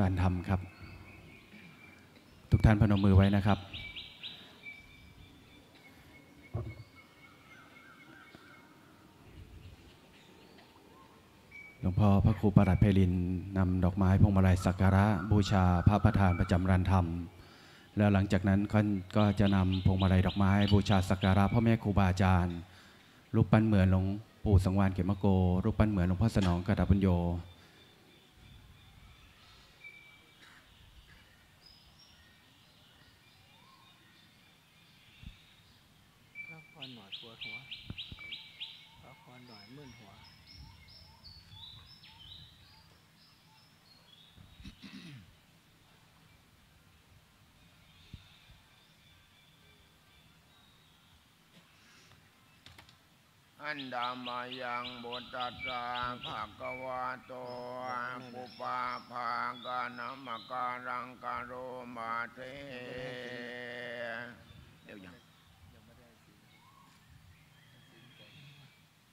รานธรรมครับ ทุกท่านพนมมือไว้นะครับ หลวงพ่อพระครูประหลัดเพลินนำดอกไม้พวงมาลัยสักการะ บูชาพระประธานประจำรันธรรม แล้วหลังจากนั้นก็ก็จะนำพวงมาลัยดอกไม้ บูชาสักการะพ่อแม่ครูบาอาจารย์รูปปั้นเหมือนหลวงปู่สังวานเขมโก รูปปั้นเหมือนหลวงพ่อสนองกระดับบุญโย พักผ่อนหน่อยปวดหัวพักผ่อนหน่อยมึนหัว อัน ดามายังบุตตาภะควะโตปุปปาภากานามการังกโรมาเทเดี๋ยวยัง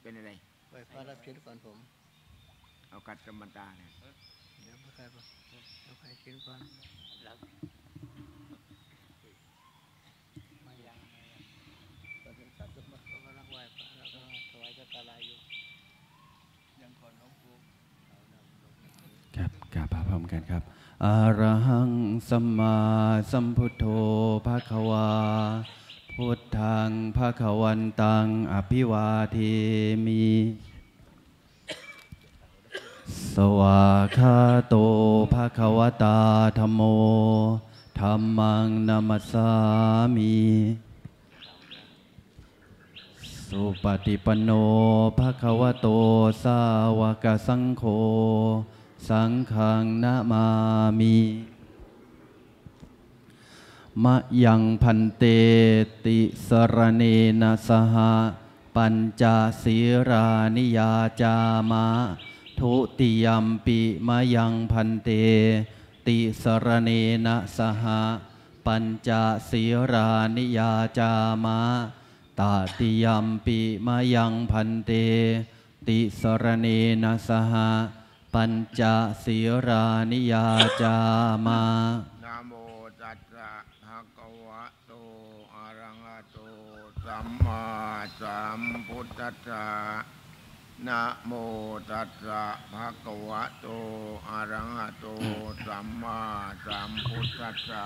เป็นอะไรไปฟ้ารับชิ้นก่อนผม เอากัดกรรมตาเนี่ยเดี๋ยวไม่ใครบอกเอาใครชิ้นก่อนรับมายังตอนนี้สัตว์มาก็กำลังไหว้พระแล้วก็ถวายจักรลายอยู่ยังก่อนน้องครูเอานำลง ครับกราบพระพร้ อมกันครับอรหังสัมมาสัมพุทโธภะคะวา พุทธังภะคะวันตัง อภิวาเทมิ สวาคาโตภะคะวตาธรรมโมธัมมังนามัสสามิสุปฏิปโนภะคะวะโต สาวกสังโฆ สังฆังนะมามิมะยังพันเตติสรเนนะสหปัญจศีรานิยาจามะ ทุติยมปิมะยังพันเต ติสรเนนะสหปัญจศีรานิยาจามะตาติยมปิมะยังพันเต ติสรเนนะสห ปัญจศีรานิยาจามะนะโมตัสสะภะคะวะโตอะระหะโตสัมมาสัมพุทธัสสะนะโมตัสสะภะคะวะโตอะระหะโตสัมมาสัมพุทธัสสะ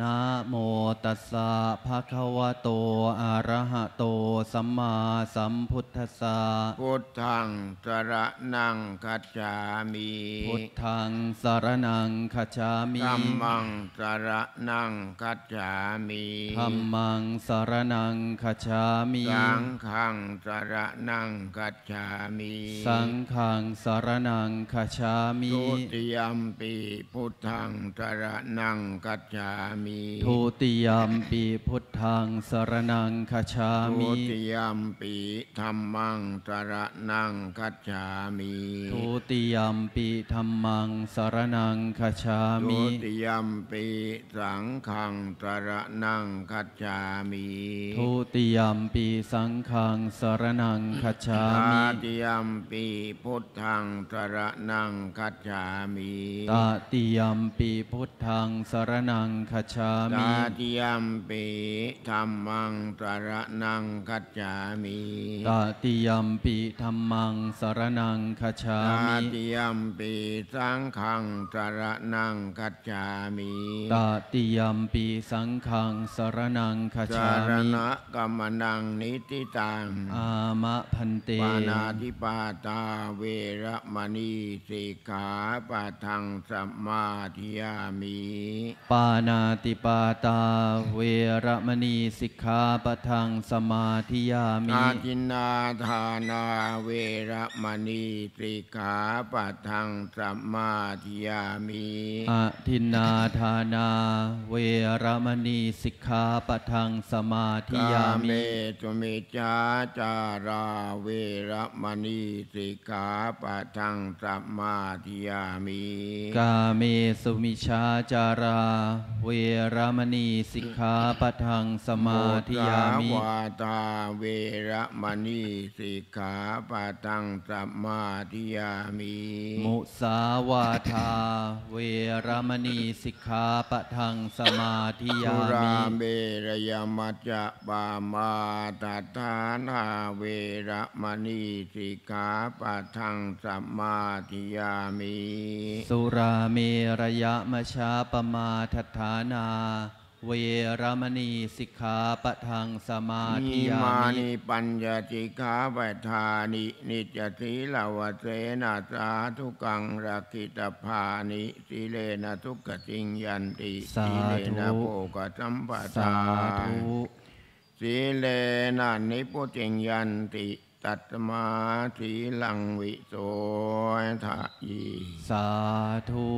นะโมตัสสะภะคะวะโต อะระหะโต สัมมาสัมพุทธัสสะ พุทธังสระนังคัจฉามิ พุทธังสารนังคัจฉามิธัมมังสระนังคัจฉามิธัมมังสารนังคัจฉามิ สังฆังสระนังคัจฉามิ สังฆังสารนังคัจฉามิ ทุติยมปีพุทธังสระนังคัจฉามิทุติยมปีพุทธังสารนังคัจฉาทุมิติยมปีธัมมังสระนังคัจฉามิทุติยมปีธรรมังสารนังคัจฉาทุมิติยมปีสังฆังสระนังคัจฉามิทุติยมปีสังฆังสารนังคัจฉาตามิติยมปีพุทธังสระนังคัจฉามิตติยมปีพุทธังสารนังคัจฉามิตาติยมปีธรรมังสระนังคัจฉามิตติยมปีธรรมังสารนังคัจฉาตามิติยมปีสังฆังสระนังคัจฉามิตติยมปีสังฆังสารนังคัจสาฉารมิณะกัมมนังนิติตังอามะพันเตปานาติปาตาเวระมณีสิกขาปะทังสัมมาทิยามิปานาติปาตาเวระมณีสิกขาปะทังสมาธิยามิอาทินนาทานาเวระมณีสิกขาปะทังสัมมาทิยามิอะทินนาทานาเวระมณีสิกขาปะทังสมาธิยามิสุมิจฉาจาราเวระมณีสิกขาปะทังสัมมาทิยามิกาเมสุมิชาจาราเวรมณีสิกขาปะทังสมาธิยามิมุสาวาตาเวระมณีสิกขาปะทังสัมมาทิยามิมุสาวาทาเวรมณีสิกขาปะทังสมาธิสุยารามิเมรยมัจจะปามาตฐานาเวระมณีสิกขาปะทังสัมมาทิยามิสุราเมรยมชาปมาทัฏฐานาเวรมณีสิกขาปะทังสมาธินิยามามินิปัญญติขาปทานินิจสีลาวเสนาสาธุกังรักขิตภานิสีเลนะทุกขติงยันติสาสีเลนะธุโภกสัมปสาทาธุสีเลนะนิพุติงยันติตัตมาสีลังวิโสทะยีสาธุ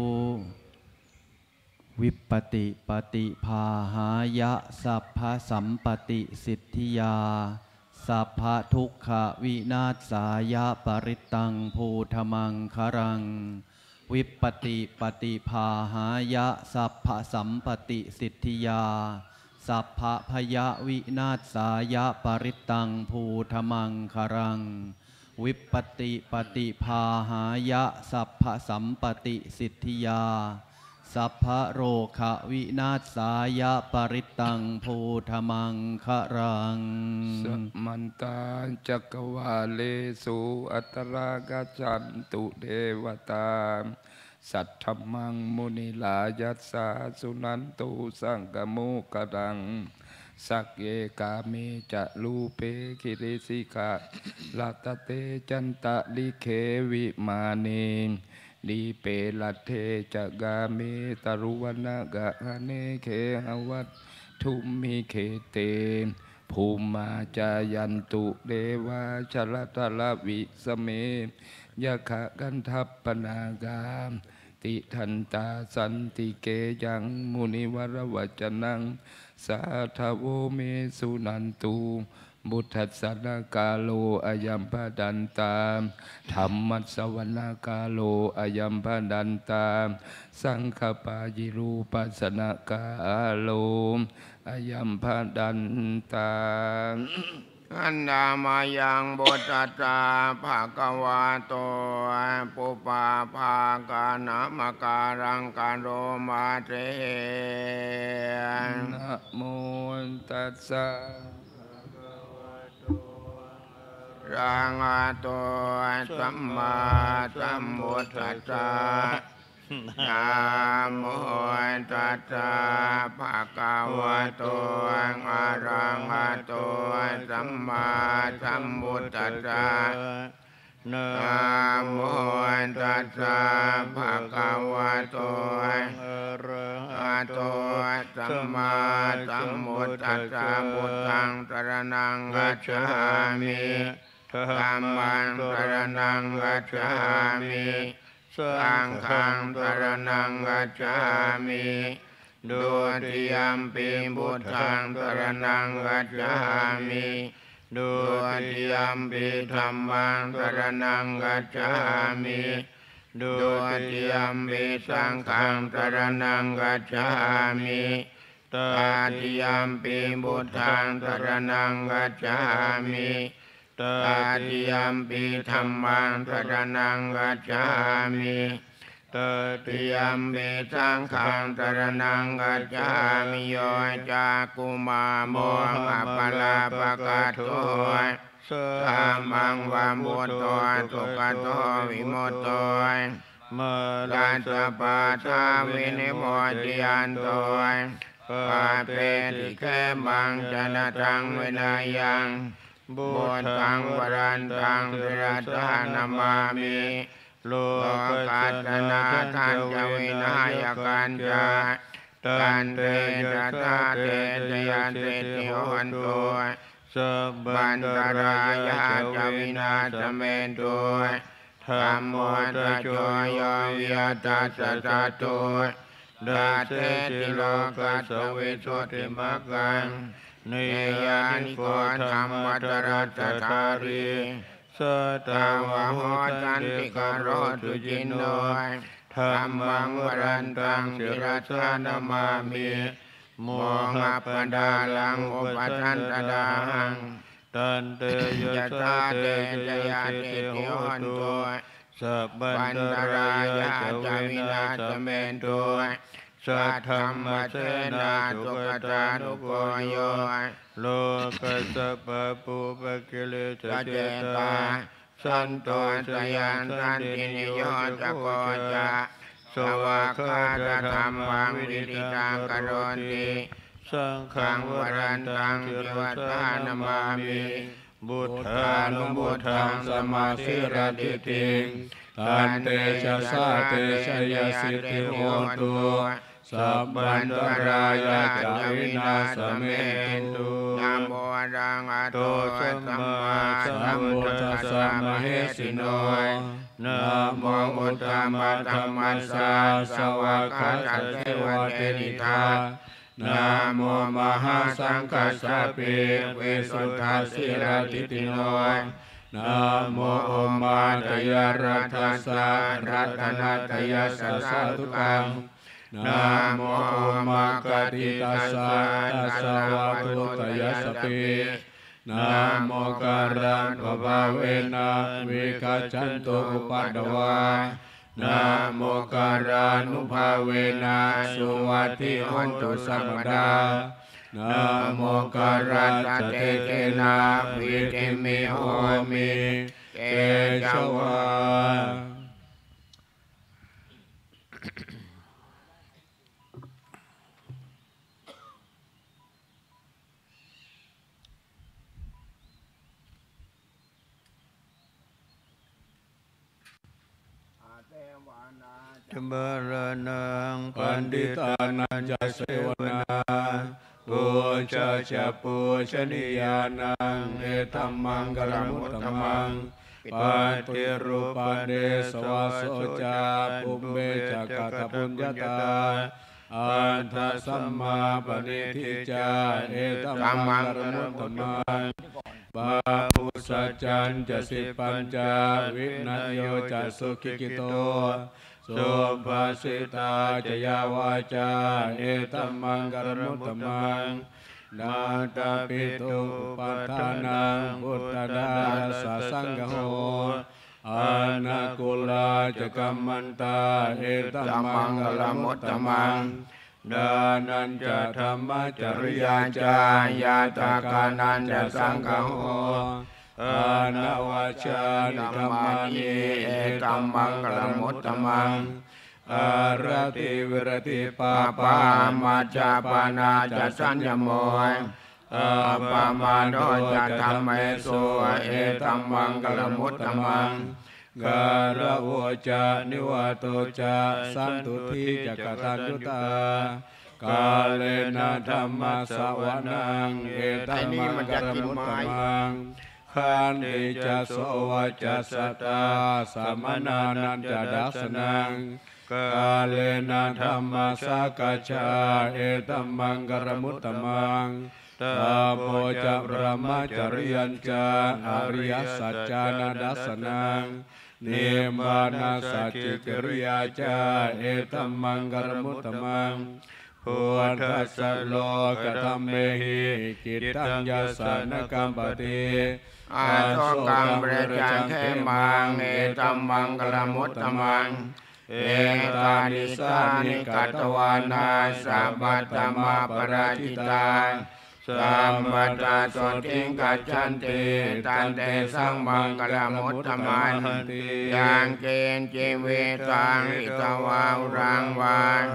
วิปติปฏิภาหายะ สัพพสัมปติสิทธิยา สัพพทุกขวินาศสายะปริตังภูธมังครัง วิปติปฏิภาหายะ สัพพสัมปติสิทธิยา สัพพพยวินาศสายะปริตังภูธมังครัง วิปติปฏิภาหายะ สัพพสัมปติสิทธิยา สัพพะโรคะวินาศสายะปริตังภูธมังคะรังสมันตาจักวาเลสุอัตรากัจจันตุเทวตา สัทธมังมุนิลายัสสาสุนันตุสังกมุกรัง สักเยกาเมจะลูเปคิริสิกะลัตเตจันตะลิเควิมาเน ดีเปลัตเทจกาเมตรุวนากะเนเคหวัตทุมมิเคเตภูมาจายันตุเดวาชลตลวิสเมยะขะกันทัปปนากามติทันตาสันติเกยังมุนิวรวจนัง สาธโวเมสุนันตุ บุทัสสนากาโลอายัมพดันตามธรรมัสสวนาคาโลอายัมพดันตามสังฆปายิรูปัสนากาโลอายัมพดันตามอันดามายังบุตตาภาควาโตปุปาภากานามการังการโรมาเตนะโมตัสสะ รังอาโตสัมมาสัมพุทธัสสะนะโมตัสสะภะคะวะโตอะระหะโตสัมมาสัมพุทธัสสะนะนะโมตัสสะภะคะวะโตอะระอะโตสัมมาสัมพุทธัสสะพุทธังสรณังกัจฉามิ ธัมมังสรณังกัจฉามิสังฆังสรณังกัจฉามิดุติยัมปิพุทธังสรณังกัจฉามิดุติยัมปิธัมมังสรณังกัจฉามิดุติยัมปิสังฆังสรณังกัจฉามิตาตาติยัมปิบุตทังสรณังกัจฉามิ ตาติยมปิธรรมังสรณังกัจฉามิตติยมปิสังฆังสรณังกัจฉามิโยจากุมาโมหะปะลาปะกะโตสาธรรมังวามุตโตสุขโตวิมุตโตมราชปาทาวินิโมติยันโตปาเปติแคบังจนะทังวินายัง บุบุตตังวรันตังวิรัตานามามิโลโลกัตนาทันจะวินายกันจาตันเตจตาเตจยันเตติโหันโตสัมบันตรายาจวินาสเมนตธรธรรมมโมตโจโจโยวิยตาสสตตาโตโตดาเตติโลกัสวิสุสุททธิมกัง นยานิโกธรรมตรัตถารีสตาวะโหจันติกโรตุจินโนธรรมังวรันตังสิรชานามามิโมหะปดาลังอุปทันตดาหังตันเตยะสาเตจยาเตโหตุสัพพันตรายะจาวินาสเมนตุ สัทธรรมเสนาสุกตานุโกโยโลกัสสะปะปุปะกิเลสเจตาสันโตสยันสันตินิโยจะโกจะสวากขาตธรรมังวิริตังกโรนติสังฆังวรันตังจิวัฏานามามิบุทธานุบุทังสมาธิรติติงตันเตชะสาเตชะยสิทธิโหตุ สัพพันตรายะจาวินาสเมตุนะโมดังอะโตสัมมาสัมพุทธัสสะมเหสิโนนะโมพุทธะมะธัมมัสสะสวากขาตเทวเตนิทานะโมมหาสังกัสสะเปเวสุทธาสิรติติโนนะโมโอมาตยรัตสะรัตนาตยสัสสะทุกัง นะโมโอมากติตัสสะตัสสะวะทุตยสสเปนะโมการันปภาเวนะวิกัจจันตุอุปัฏวานะโมการานุภาเวนะสุวัติหันตุสัมปดานะโมการัตเตเกนะวิเตมิโหมิเตชวา จมรณังปันติตานันจะเสวนาปูชาชาปูชนียานังเอตัมมังกลมุตตมังปัติรูปันเดสวาโสจาปุเบจักขปุญญาตาอันทัสสัมมาปณิทิจาเอตัมมังกลมุตตมังบาปุสัจจันจะสิปัญจวินัยโยจะสุขิกิโต สุภาสิตาจยาวาจาเอตัมมังกรมุตมังนาตาปิตุปัฏฐานังพุทธดาสะสังฆโหอานาคุลาจกัมมันตาเอตัมมังกรมุตตมังดานันจะธรรมจริยาจายาตากานันจะสังฆโห อานาวาชานิธรรมานิเอตัมมังกลมุตตมังอารติวิรติปาปามาจาปานาจะสัญญโมยอาปามาโนจะธรรมเมสุเอตัมมังกลมุตตมังการะโวจานิวาโตจาสันตุทิจักตันยุตากาเลนะธรรมสวนังเอตัมมังกรมุตตมัง ขันติจะโสวจะสตตาสามนานันจะดัสนังกาเลนะธรรมสักจาเอตัมมังกรมุตตมังตาโมจะพระมจริยัญจาอริยสัจจานาดัสนังเนมานาสัจจิกริยาจาเอตัมมังกรมุตตมังพุทธัสสโลกธรรมเมหิกิตตังยาสานกัมปติ อาโตกังเบรจังเทมังเอตัมมังกลมุตตมังเอตานิสานิกัตวานาสัพพะตมะปราจิตาสัมปตาสติงกัจจันติตันเตสังมังกลมุตตมันยังเกณฑ์จิเวตังอิตวารังวาน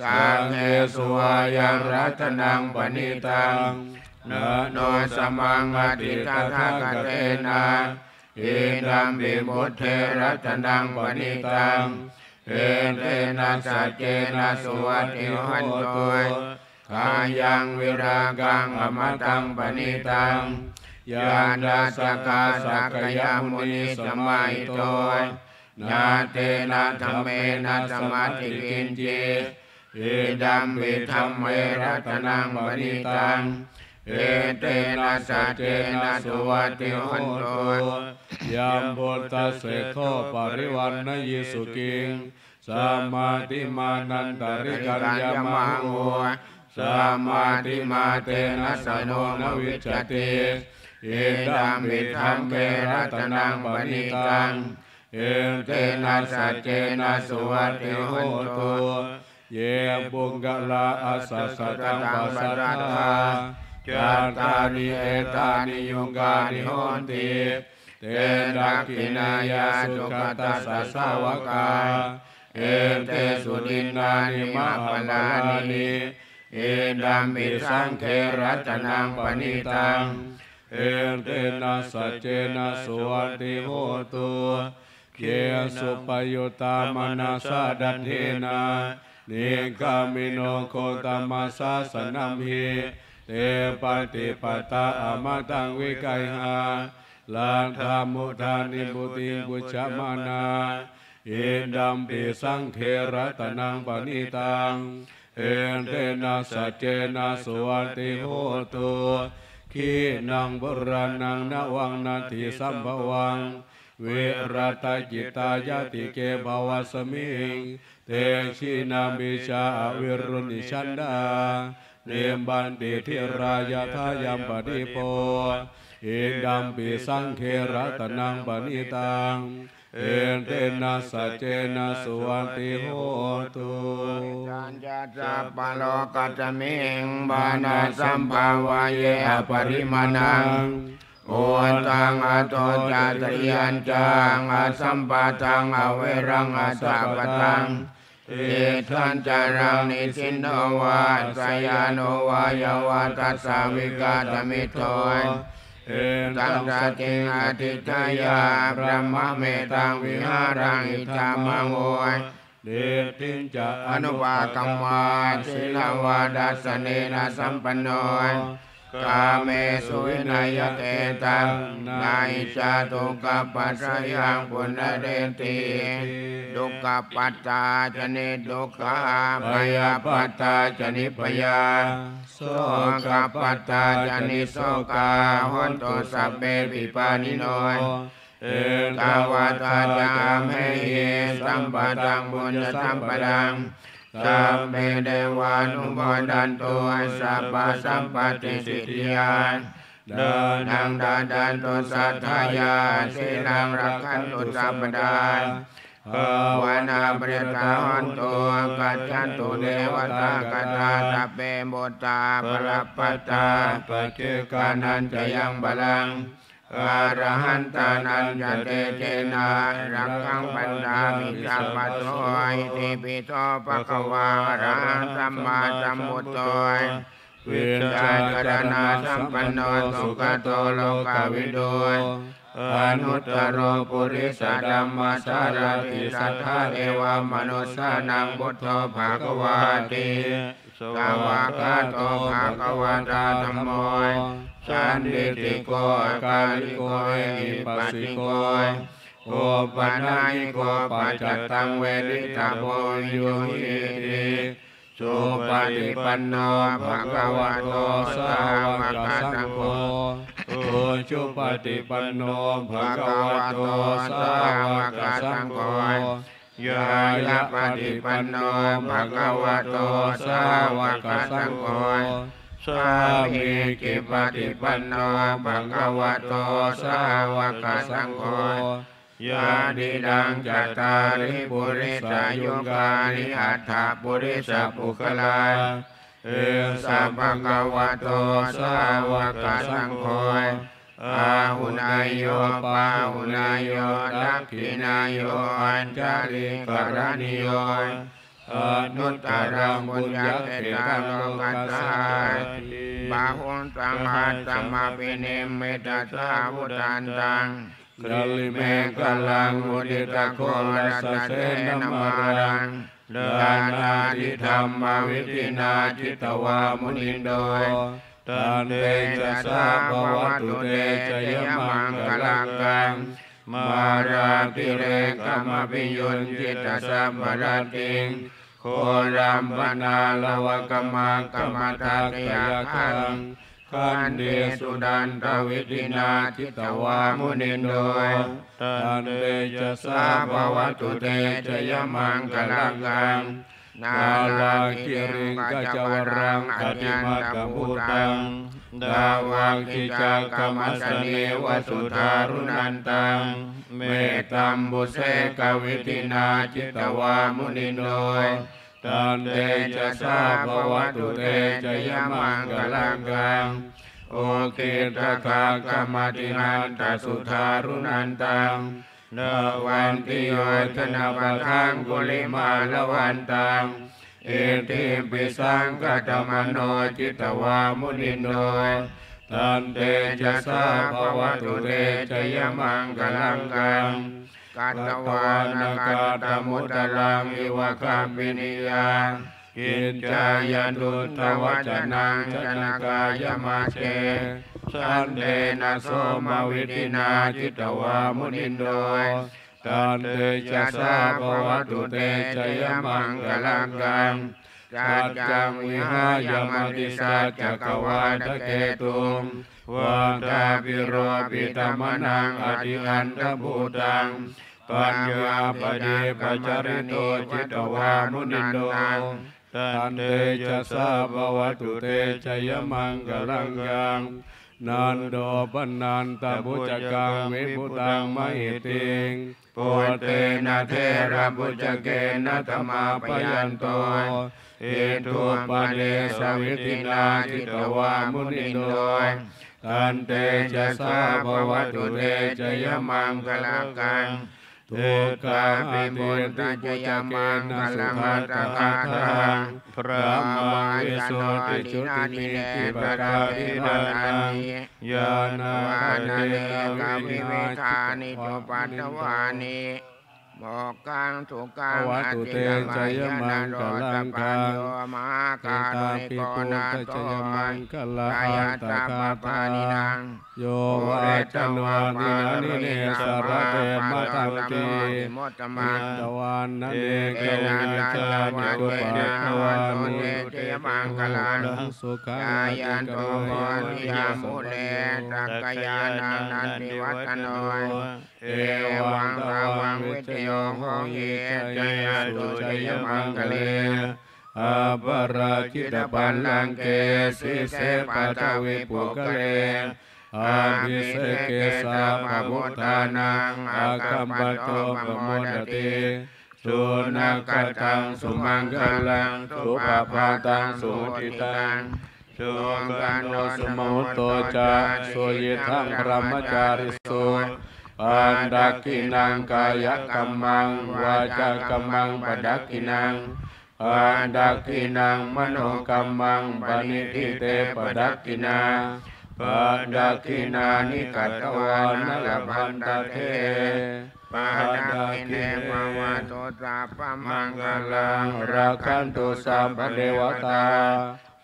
สังเกสุวายังรัตนังปณิตัง นโนสมังอติตาทากเตนะอิดัมบิมุตเทรัตนังปณิตังเอเตนะสัจเจนะสุวัติหันโตกายังวิรากังอมตังปณิตังยานดัสกาสักยามุนิสมัยโตนาเตนะธรรมเมนะสมาติกินจิอิดัมบิธรรมเมรัตนังปณิตัง เอเตนะสัจเจนะสุวัติหันโตยามพุทธเสกโคปริวันนยิสุกิงสมาติมานันตริกัญญามังโวสมาติมาเตนะสโนนวิจติเอดัมมิธรรมเมรัตนังปณิตังเอเตนะสัจเจนะสุวัติโหตุเยปุงกะลาอัสสสะตังปัสสัทธา จตานิเอตานิยุงกานิโหนติเตดักขินายาสุขตัสสะสาวกาเอเตสุดินานิมะปลานิเอดัมมิสังเครัตนังปณิตังเอเตนะสัจเจนะสุวันติโหตุเกสุปยุตามนาสาดันเทนาเนกามิโนโคตมัสสะสนัมหิ เตปฏิปตาอมตังวิกัยหาลันธามุทานิบุติกุจจมานาเอดัมปิสังเทระตนังปณิตัง เอนเตนะสัจเจนะสุวันติโหตุขีนังบุรานังนวังนาทิสัมภวัง เวรตาจิตายาติเกภวสมิง เตชินามิชาวิรุณิชันดา เนมบันติทิรายาทายัมปฏิโปเอิดัมปิสังเคระตนังปณิตัง เอนเตนะสัจเจนะสุวันติโหตุจันจัตสัพพะโลกัจมิงบานาสัมภาวะเยอปริมาณังโอตังอโตจาตริยันจังอสัมปะตังอเวรังอสัพพะตัง เอทันจารังนิสินโนวาสยานโนวายาวาตัสสาวิกาตมิโตเอตังสะติงอธิทายาพระมะเมตังวิหารังอิทามังโอยเดตินจะอนุปากรรมาศิลาวาดัสเนนะสัมปันโน กาเมสุวินัยเตตังนายชาตุกัปปัสยังปุณเรติดุกขปัตตาจนิดุกขาพยาปัตตาจนิพยาโสกปัตตาจนิโสกาหันโตสัพเปปิปานิโนเอตาวาตาจามเฮสัมปะตังบุญญสัมปะดัง สัพเพเดวานุโมดันตุสัพพะสัมปติสิทธิยานเดินทางดาดันตุสัทธายาสิรังรักขันตุสัมปดาภาวนาเปรตาหันตุกัจจันตุเดวตากตาตะเปโมตาปรัปปตาปเจกานันจะยังบาลัง อรหันตานันจะเตเจนารักขังปันดามิจัมปัตโตยติปิโตปะคะวาอรหันสัมมาสัมพุทโตยเววิชจารกนาสัมปันโนสุขโตโลกาวิโดยอนุตตรปุริสดัมมาสารติสัทธาเอวามนุสานังพุทโธภาควาติสาวากาโตภาควาตาธรรมโมย สันติติโกกาลิโกอิปัสสิโกโอปนายิโกปัจจตังเวริตาโพโยหิติสุปฏิปันโนภะคะวะโตสาวกสังโฆโอจุปฏิปันโนภะคะวะโตสาวกสังโฆยายะปฏิปันโนภะคะวะโตสาวกสังโฆ สามีกิปฏิปันโนภะคะวะโตสาวกสังโฆยาดิดังจัตตาริปุริสายุกานิอัฏฐปุริสปุคลาเอสัพพะควะโตสาวกสังโฆอาหุนายโยปาหุนายโยทักขินายโยอัญจาริกรณิโย นุตตรังบุญญาเตตังโลกัสสาบาหุนตังอาตมาปิเนเมตตาวุตันตังกลลิเมเมกลังมุดิตะโกรัตเสนมารังดานาทิธรรมวิธินาจิตวามุนินโดยตันเตจะสาภวตุเตจะยมังกลังกัง มาราติเรกมปิยุนจิตสัมปราติงโครัมปนาลวกมากรรมทักยคังขันเดสุดันตวิตินาทิตวามุนินโดตันเตจะสาภวตุเตจยมังกลังกัง นาลาคิริงกัจวรังอติมาตพุตังดาวังคิจากรรมสเนวสุทารุนันตัง เมตัมบุเสกวิตินาจิตวามุนิโนตันเตจะสาภวตุเตจยมังกลังกังโอเคตคากรรมตินันตสุทารุนันตัง นวันติโยธนาปะทังกุลิมาลวันตังเอติปิสังกตมโนจิตวามุนิโนตันเตจะสาภวตุเตจยมังกลังกังกัตวานากาตมุตลังอิวะคาปินิยังกินจายันดุตวัจนังจนากายมาเช สันเดนะโสมาวิตินาจิตวามุนินโดตันเตจะสาภวตุเตจยมังกลังกังจัจจังวิหายมติสัจจกวาทเกตุงวันตาปิโรปิตมนังอธิอันตบูตังปัญญาปเดปัจจริโตจิตวามุนินโดตันเตจะสาภวตุเตชยมังกลังยัง นันโดปนันตบุจกังวิพุตังมหิติงปุเตนะเทระบุจเกนะธรรมาปยันโตเอตุปเดสวิตินาจิตวามุนิโดตันเตจะสาภวตุเตชยมังกลังกัง ทุกขาปิมุตตจยมังคลังอัตตคาทังพระมังวิสุติจุตินิติปะกาวินานันยานานาเนกาวิเวทานิโตปัตตวานิ บอกกังทุกกังอติยมายนาโรตปัญโยมาคาโรนิโกนาโตกายตาปปานินังโยวัจนวานินานิเนสารเตมาตังตีมตมามาตวันนเนกเอวินานาจานินตุปะเดภวัวานิเตมังคลังลังสุขังกายันโตโกนิยามุเลตักกายานันติวัตโนเอวังตาวังวิทโยโหหิจยาตุจยมังคเลอาปราคิตปันลังเกสิเสปัตวิปุกเลอาภิเสเกสาปมุทานังอาคัมปโตปโมดติสุนักตังสุมังคลังสุปปาตังสุติตังสุกันโนสุมุตโตจาสุยิทังพรหมจาริสุ ปันดักกินังกายกัมมังวาจากัมมังปัดักกินังปันดักกินังมโนกัมมังปณิทิเตปัดักกินาปันดักกินานิกัตวานลพันตเทปาดาคิเนมวาโตตาปมังคลังรักขันตุสัพเทวตา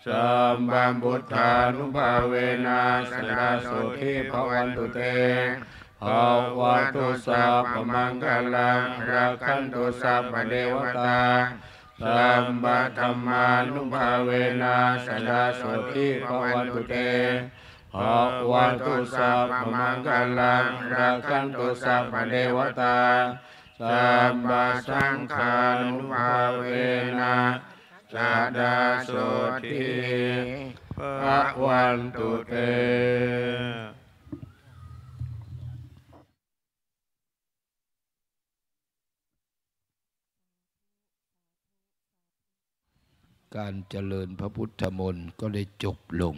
สัมบัมพุทธานุภาเวนะสนาโสทิภวันตุเต ภาวะตุสัพพมังคลังรักขันตุสัพพเทวตาสัมบัธรรมานุภาเวนะสดาโสทิภวันตุเตภาวะตุสัพพมังคลังรักขันตุสัพพเทวตาสัมมาสังฆานุภาเวนะสดาโสทิภวันตุเต การเจริญพระพุทธมนต์ก็ได้จบลง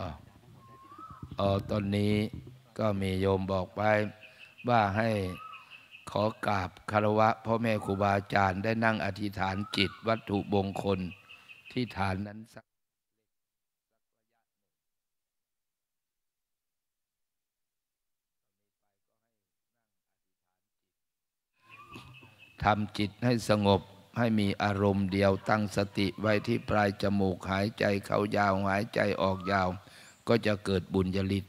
อะเออตอนนี้ก็มีโยมบอกไปว่าให้ขอกราบคารวะพ่อแม่ครูบาอาจารย์ได้นั่งอธิษฐานจิตวัตถุมงคลที่ฐานนั้นสัก ทำจิตให้สงบให้มีอารมณ์เดียวตั้งสติไว้ที่ปลายจมูกหายใจเข้ายาวหายใจออกยาว ก็จะเกิดบุญญาลิต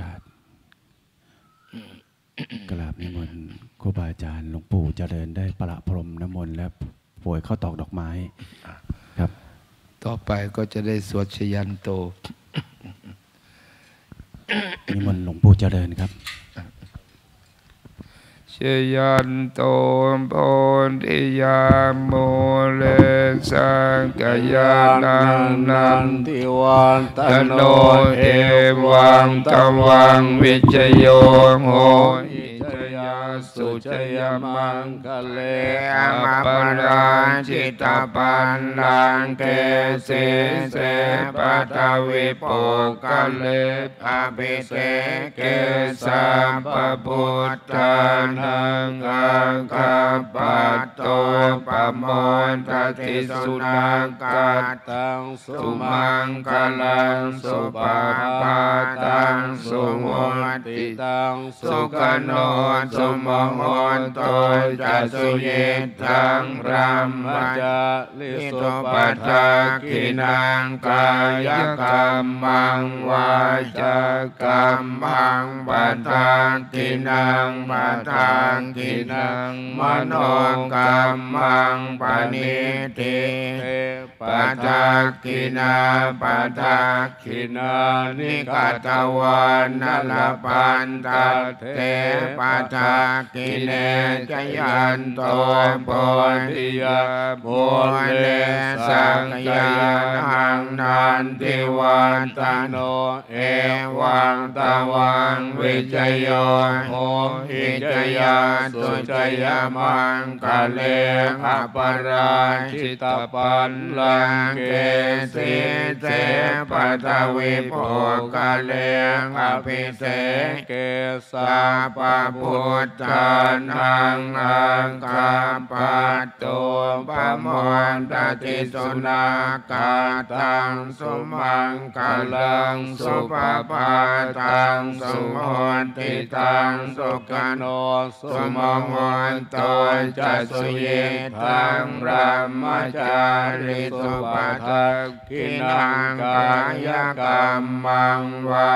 กาส กราบนิมนต์ครูบาอาจารย์หลวงปู่จเจริญได้ประพรมน้ำมนต์และป่วยข้าวตอกดอกไม้ครับ ต่อไปก็จะได้สวดชยันโตนิมนต์หลวงปู่จเจริญครับ ชยันโตโพธิยามุเลสังกยานังนันติวันตโนเอวังตวังวิจโยโห สุจยมังคะเลมะปราจิตาปันดังเกสิเสปตวิปุกเลอภิเสเกสัพปุทตานังอังคปัตโตปมนตติสุนังกัตตังสุมังคะลังสุปะปาตังสุมติตังสุกโนสุมมมนโตจัสุเยทังรัมมจาลิสุปัฏฐากินังกายกรรมังวาจากรรมมังปัฏฐากินังปัฏฐากินังมโนกรรมังปณิทิปัฏฐากินังปัฏฐากินังนิกัตวานนลปันตเตปัฏฐากิเนจยันโตปติยาโมเลสังยานังนันติวันตโนเอวังตวังวิจโยโหอิจยาสุจยามังกะเลอขปราชิตปันลังเกสิเจปตวิโภกะเลขอภิเสเกสาปะพุทธกันังอังคาปัตตุปมอนตติสุนากาตังสุมังกลังสุปปาตังสุมนติตังสุกโนสุมมนตจัสุเยทังรัมมจาริสุปัทักินังกายกรรมังวา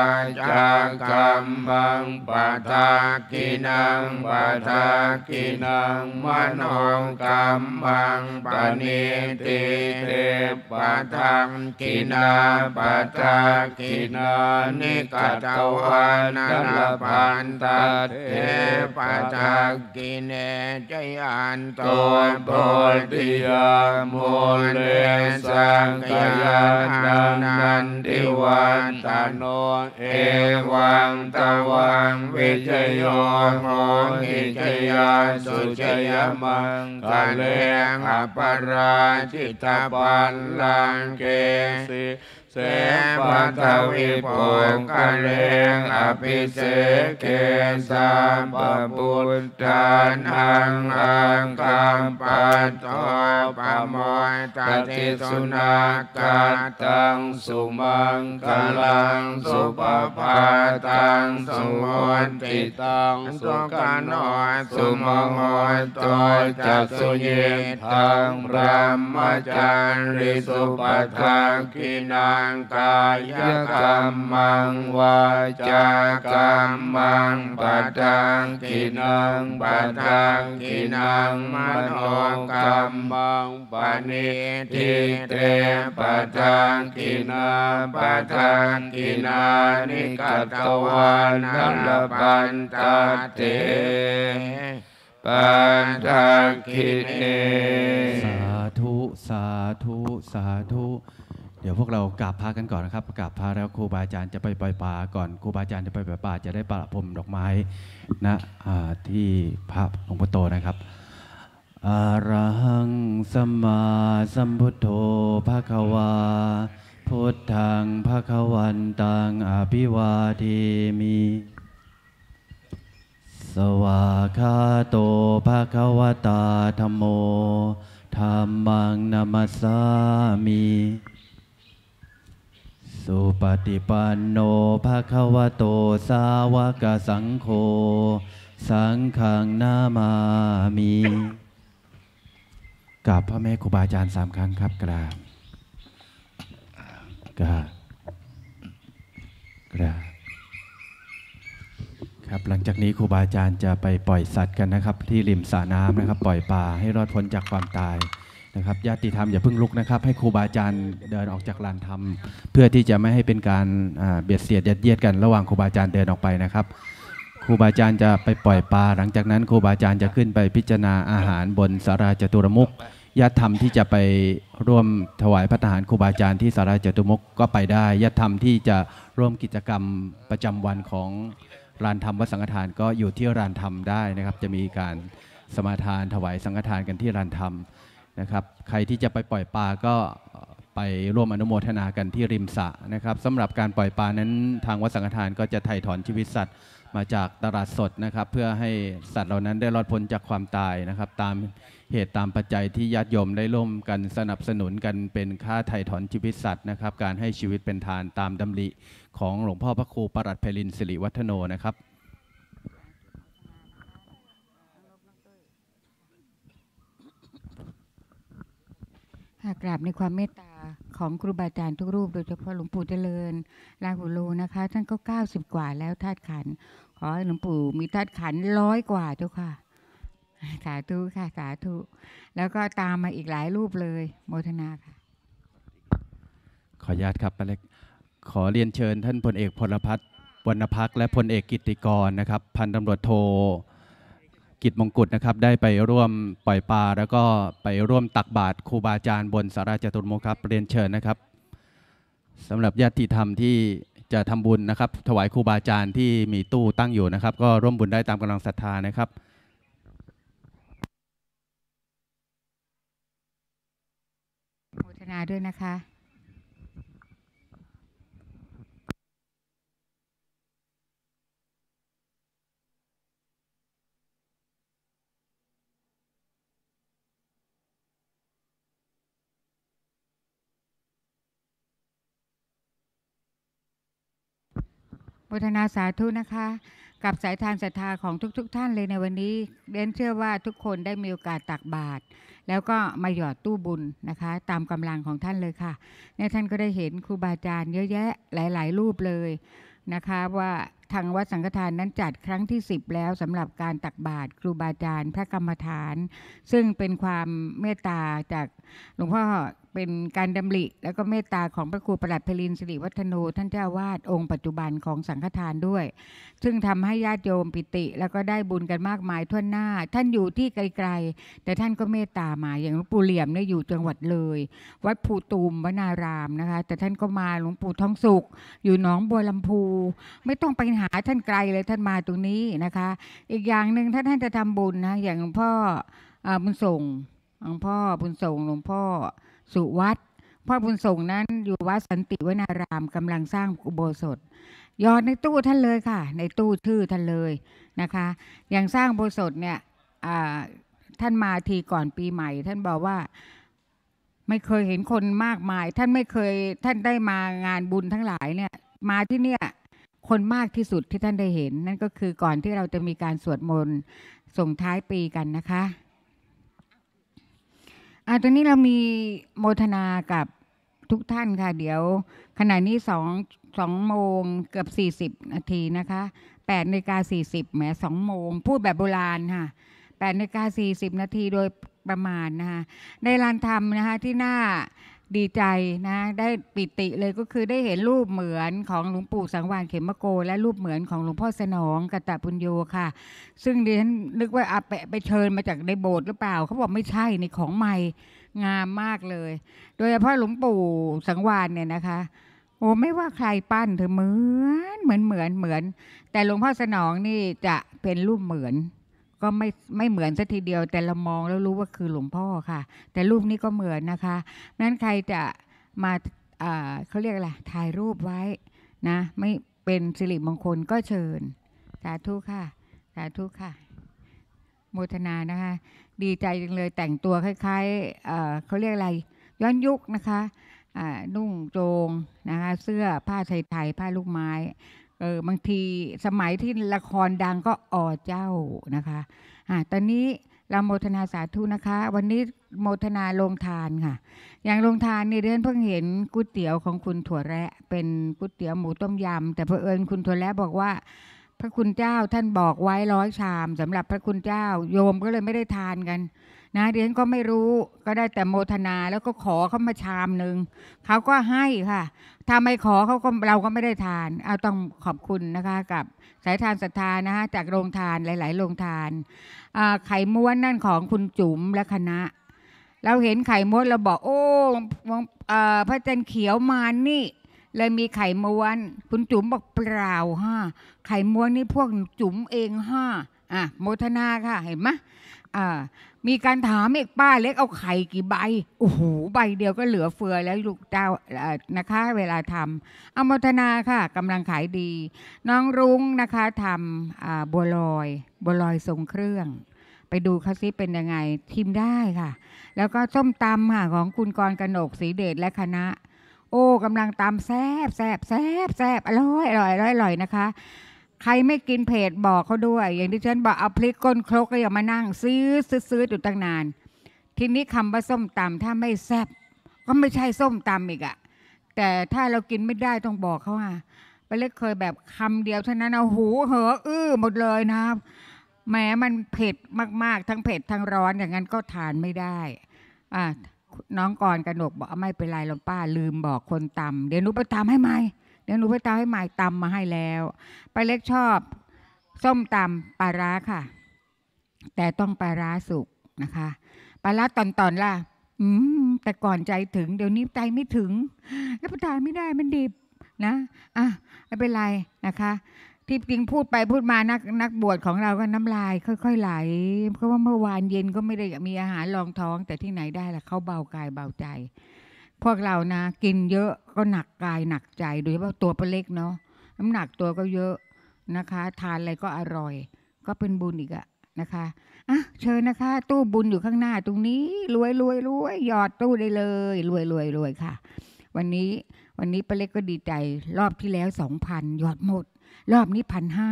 จากรรมังปัทักินังปะทากินังมโนกรรมังปณิติเตปะทังกินาปะทากินานิกตวานัาปันตเทปะทากินเนจยันโตปุติยาโมเลสังกยาตานันติวันตโนเอวังตวังวิจโยโหงอิจยาสุจยมังกะเลงอปราชิตาปัลลังเกสิ เสมัตวิปุงกะเลงอภิเสเกสามปปุตตานังอังกังปัตโตปะมอยตติสุนากัตตังสุมังกลังสุปปาตังสุวันติตังสุกานอยสุมงอยตอยจักสุเยทังรัมมจาริสุปทังกินางกายกรรมังวาจากรรมังปัทังกินังปัทังกินังมโนกรรมังปณิทิเตปัทังกินังปัทังกินานิกัตวานัลปันตเตปันทังกินเอสาธุสาธุสาธุ เดี๋ยวพวกเรากราบพระกันก่อนนะครับกราบพระแล้วครูบาอาจารย์จะไปปล่อยปลาก่อนครูบาอาจารย์จะไปปล่อยปลาจะได้ประพรมดอกไม้นะที่พระหลวงพ่อโตนะครับอะระหังสัมมาสัมพุทโธภะคะวา พุทธังภะคะวันตังอภิวาเทมิ สวาคาโตภะคะวตาธัมโมธัมมังนามัสสามิ สุปฏิปันโนภะคะวโตสาวกสังโฆสังฆังนามามิกราบพ่อแม่ครูบาอาจารย์สามครั้งครับกราบกราบกราบหลังจากนี้ครูบาอาจารย์จะไปปล่อยสัตว์กันนะครับ ที่ริมสระน้ำนะครับ ปล่อยปลาให้รอดพ้นจากความตาย นะครับญาติธรรมอย่าเพิ่งลุกนะครับ ให้ครูบาอาจารย์เดินออกจากลานธรรม เพื่อที่จะไม่ให้เป็นการเบียดเสียดยัดเยียดกันระหว่างครูบาอาจารย์เดินออกไปนะครับครูบาอาจารย์จะไปปล่อยปลาหลังจากนั้นครูบาอาจารย์จะขึ้นไปพิจารณาอาหารบนสาราจตุรมุขญาติธรรมที่จะไปร่วมถวายพระทหารครูบาอาจารย์ที่สาราจตุรมุขก็ไปได้ญาติธรรมที่จะร่วมกิจกรรมประจำวันของลานธรรมวัดสังฆทานก็อยู่ที่ลานธรรมได้นะครับ จะมีการสมาทานถวายสังฆทานกันที่ลานธรรม นะครับใครที่จะไปปล่อยปลาก็ไปร่วมอนุโมทนากันที่ริมสระนะครับสำหรับการปล่อยปลานั้นทางวัดสังฆทานก็จะไถ่ถอนชีวิตสัตว์มาจากตลาดสดนะครับเพื่อให้สัตว์เหล่านั้นได้รอดพ้นจากความตายนะครับ ตามเหตุตามปัจจัยที่ญาติโยมได้ร่วมกันสนับสนุนกันเป็นค่าไถ่ถอนชีวิตสัตว์นะครับ การให้ชีวิตเป็นทานตามดำริของหลวงพ่อพระครูปรัตเพลินสิริวัฒโนนะครับ ค่ะกราบในความเมตตาของครูบาอาจารย์ทุกรูป โดยเฉพาะหลวงปู่เจริญลาหุโลนะคะ ท่านก็ 90 กว่าแล้วธาตุขัน ขอให้หลวงปู่มีธาตุขันร้อยกว่าเจ้าค่ะ สาธุค่ะ สาธุ แล้วก็ตามมาอีกหลายรูปเลย โมทนาค่ะ ขออนุญาตครับป้าเล็กขอเรียนเชิญท่านพลเอกพลพัฒน์วรรณพักและพลเอกกิติกรนะครับ พันตำรวจโท กิจมงกุฎนะครับได้ไปร่วมปล่อยปลาแล้วก็ไปร่วมตักบาตรครูบาอาจารย์บนสาราจตุรมุขครับเรียนเชิญนะครับสำหรับญาติธรรมที่จะทำบุญนะครับ ถวายครูบาอาจารย์ที่มีตู้ตั้งอยู่นะครับ ก็ร่วมบุญได้ตามกำลังศรัทธานะครับโมทนาด้วยนะคะ โมทนาสาธุนะคะ กับสายทานศรัทธาของทุกๆทท่านเลยในวันนี้เรียนเชื่อว่าทุกคนได้มีโอกาสตักบาตรแล้วก็มาหยอดตู้บุญนะคะ ตามกำลังของท่านเลยค่ะเนี่ยท่านก็ได้เห็นครูบาอาจารย์เยอะแยะหลาย ๆ รูปเลยนะคะว่าทางวัดสังฆทานนั้นจัดครั้งที่ 10 แล้วสำหรับการตักบาตรครูบาอาจารย์พระกรรมฐาน ซึ่งเป็นความเมตตาจากหลวงพ่อ เป็นการดำริ แล้วก็เมตตาของพระครูประหลัดเพลินสิริวัฒโน ท่านเจ้าวาดองค์ปัจจุบันของสังฆทานด้วย ซึ่งทำให้ญาติโยมปิติ แล้วก็ได้บุญกันมากมายทั่วหน้า ท่านอยู่ที่ไกลๆ แต่ท่านก็เมตตามาอย่างหลวงปู่เหลี่ยมเนี่ยอยู่จังหวัดเลย วัดภูตูมวนารามนะคะ แต่ท่านก็มาหลวงปู่ทองสุข อยู่หนองบัวลำพู ไม่ต้องไปหาท่านไกลเลยท่านมาตรงนี้นะคะ อีกอย่างหนึ่งถ้าท่านจะทำบุญนะอย่างหลวงพ่อ,อบุญส่งหลวงพ่อบุญส่งหลวงพ่อ สุวัตพ่อบุญส่งนั้นอยู่วัดสันติวนารามกำลังสร้างอุโบสถยอดในตู้ท่านเลยค่ะ ในตู้ชื่อท่านเลยนะคะอย่างสร้างอุโบสถเนี่ยท่านมาทีก่อนปีใหม่ ท่านบอกว่าไม่เคยเห็นคนมากมาย ท่านไม่เคยท่านได้มางานบุญทั้งหลายเนี่ย มาที่เนี่ยคนมากที่สุดที่ท่านได้เห็น นั่นก็คือก่อนที่เราจะมีการสวดมนต์ส่งท้ายปีกันนะคะ อ่าตอนนี้เรามีโมทนากับทุกท่านค่ะ เดี๋ยวขณะนี้สองสองโมงเกือบสี่สิบนาทีนะคะแปดนาฬิกาสี่สิบแหมสองโมง พูดแบบโบราณค่ะแปดนาฬิกาสี่สิบนาทีโดยประมาณนะคะในลานธรรมนะคะที่หน้า ดีใจนะได้ปิติเลยก็คือได้เห็นรูปเหมือนของหลวงปู่สังวานเขมโก และรูปเหมือนของหลวงพ่อสนองกตปุญโยค่ะ ซึ่งดิฉันนึกว่าอาไปไปเชิญมาจากในโบสถ์หรือเปล่า เขาบอกไม่ใช่ในของใหม่งามมากเลย โดยเฉพาะหลวงปู่สังวานเนี่ยนะคะโอ้ไม่ว่าใครปั้นเธอเหมือนเหมือนเหมือนเหมือน แต่หลวงพ่อสนองนี่จะเป็นรูปเหมือน ก็ไม่ไม่เหมือนสัทีเดียว แต่เรามองแล้วรู้ว่าคือหลวงพ่อค่ะ แต่รูปนี้ก็เหมือนนะคะนั้นใครจะมาเขาเรียกอะไรถ่ายรูปไว้นะไม่เป็นสิริมงคลก็เชิญ สาธุค่ะ สาธุค่ะ โมทนานะคะ ดีใจจังเลยแต่งตัวคล้ายๆเขาเรียกอะไร ย้อนยุคนะคะนุ่งโจงนะคะ เสื้อผ้าไทยๆผ้าลูกไม้ เออบางทีสมัยที่ละครดังก็อ่อเจ้านะคะอ่าตอนนี้เราโมทนาสาธุนะคะ วันนี้โมทนาลงทานค่ะ อย่างลงทานนี่เดือนเพิ่งเห็นก๋วยเตี๋ยวของคุณถั่วแระเป็นก๋วยเตี๋ยวหมูต้มยำแต่เผอิญคุณถั่วแระบอกว่า พระคุณเจ้าท่านบอกไว้ร้อยชามสำหรับพระคุณเจ้าโยมก็เลยไม่ได้ทานกัน นะเดียนก็ไม่รู้ก็ได้แต่โมทนาแล้วก็ขอเขามาชามหนึ่งเขาก็ให้ค่ะถ้าไม่ขอเขาก็เราก็ไม่ได้ทานเอาต้องขอบคุณนะคะกับสายทานศรัทธานะคะจากโรงทานหลาย ๆ โรงทานไข่ม้วนนั่นของคุณจุ๋มและคณะ เราเห็นไข่ม้วนเราบอกโอ้อพระจันทร์เขียวมานี่เลยมีไข่ม้วน คุณจุ๋มบอกเปล่าฮะไข่ม้วนนี่พวกจุ๋มเองฮะอะโมทนาค่ะเห็นไหมอ่า มีการถามอีกป้าเล็กเอาไข่กี่ใบโอ้โหใบเดียวก็เหลือเฟือแล้วลูกเจ้านะคะ เวลาทำเอาโมทนาค่ะกำลังขายดี น้องรุ้งนะคะทำบัวลอยบัวลอยทรงเครื่อง ไปดูเขาซิเป็นยังไงทิมได้ค่ะ แล้วก็ส้มตำค่ะของคุณกรกนกศรีเดชและคณะ โอ้กำลังตำแซบแซบแซบแซบอร่อยอร่อยอร่อยนะคะ ใครไม่กินเผ็ดบอกเขาด้วย อย่างที่ฉันบอกเอาพริกก้นครกก็อย่ามานั่ง ซื้อซื้อซื้อยู่ตั้งนาน ทีนี้คำว่าส้มตำถ้าไม่แซบก็ไม่ใช่ส้มตำอีกอะแต่ถ้าเรากินไม่ได้ต้องบอกเขาว่าไปเล็กเคยแบบคำเดียวเท่านั้นเอาหูเหอะอื้อหมดเลยนะครับแหมมันเผ็ดมาก ๆ ทั้งเผ็ดทั้งร้อนอย่างนั้นก็ทานไม่ได้อะน้องกรกนกบอกไม่เป็นไรหรอกป้าลืมบอกคนตำเดี๋ยวนูไปตำให้ใหม เดี๋ยวหนูไปตำให้ใหม่ตำมาให้แล้วไปเล็กชอบ ส้มตำปลาร้าค่ะ แต่ต้องปลาร้าสุกนะคะปลาร้าตอนๆล่ะ อืม แต่ก่อนใจถึง เดี๋ยวนี้ใจไม่ถึงรับประทานไม่ได้มันดิบนะอะไม่เป็นไรนะคะที่จริงพูดไปพูดมานักนักบวชของเราก็น้ำลาย ค่อย ๆ ไหล เพราะว่าเมื่อวานเย็นก็ไม่ได้มีอาหารรองท้อง แต่ที่ไหนได้ล่ะเขาเบากายเบาใจ พวกเรานะ กินเยอะก็หนักกายหนักใจโดยเฉพาะตัวปลาเล็กเนาะน้ำหนักตัวก็เยอะนะคะ ทานอะไรก็อร่อย ก็เป็นบุญอีกอะนะคะอะเชิญนะคะ ตู้บุญอยู่ข้างหน้าตรงนี้รวยรวยรวยหยอดตู้ได้เลยรวยรวยรวยค่ะ วันนี้วันนี้ป้าเล็กก็ดีใจรอบที่แล้วสองพันหยอดหมด รอบนี้พันห้า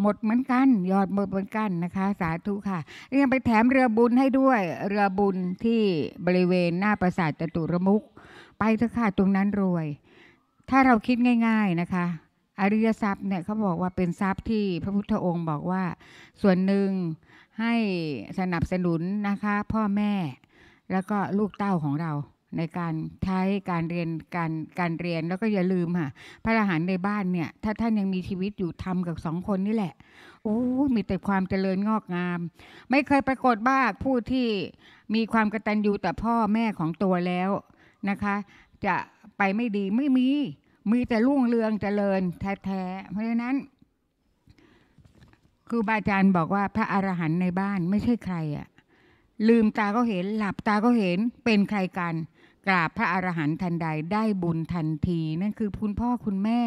หมดเหมือนกัน ยอดหมดเหมือนกันนะคะ สาธุค่ะยังไปแถมเรือบุญให้ด้วย เรือบุญที่บริเวณหน้าปราสาทจตุรมุขไปเถอะค่ะตรงนั้นรวย ถ้าเราคิดง่าย ๆนะคะอริยทรัพย์เนี่ยเขาบอกว่าเป็นทรัพย์ที่พระพุทธองค์บอกว่า ส่วนหนึ่งให้สนับสนุนนะคะ พ่อแม่ แล้วก็ลูกเต้าของเรา ในการใช้การเรียนการการเรียนแล้วก็อย่าลืมค่ะ พระอรหันต์ในบ้านเนี่ย ถ้าท่านยังมีชีวิตอยู่ทำกับสองคนนี่แหละโอ้มีแต่ความเจริญงอกงาม ไม่เคยปรากฏว่าผู้ที่มีความกตัญญูต่อพ่อแม่ของตัวแล้วนะคะ จะไปไม่ดีไม่มี มีแต่รุ่งเรืองเจริญแท้ๆเพราะฉะนั้นครูบาอาจารย์บอกว่าพระอรหันต์ในบ้านไม่ใช่ใครอะลืมตาก็เห็น หลับตาก็เห็นเป็นใครกัน กราบพระอรหันต์ทันใดได้บุญทันที นั่นคือคุณพ่อคุณแม่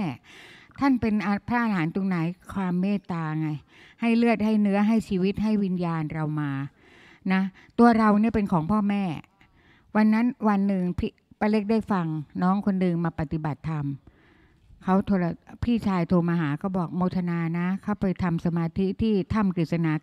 ท่านเป็นพระอรหันต์ตรงไหนความเมตตาไง ให้เลือดให้เนื้อให้ชีวิตให้วิญญาณเรามานะตัวเราเนี่ยเป็นของพ่อแม่ วันนั้นวันหนึ่งพี่ป้าเล็กได้ฟัง น้องคนหนึ่งมาปฏิบัติธรรมเขาโทรพี่ชายโทรมาหาก็บอกโมทนานะ เขาไปทำสมาธิที่ถ้ำกฤษณา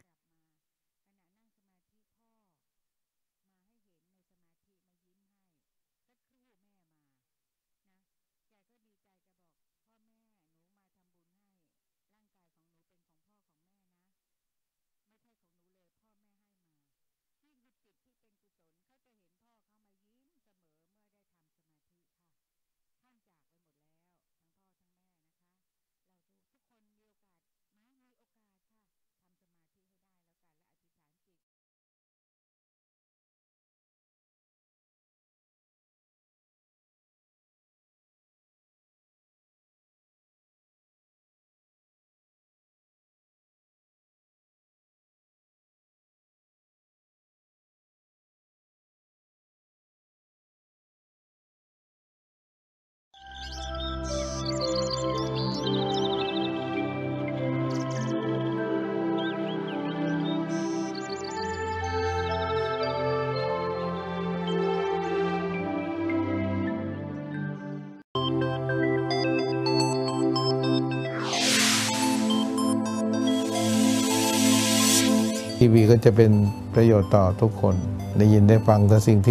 ทีวีก็จะเป็นประโยชน์ต่อทุกคน ได้ยินได้ฟังแต่สิ่งที่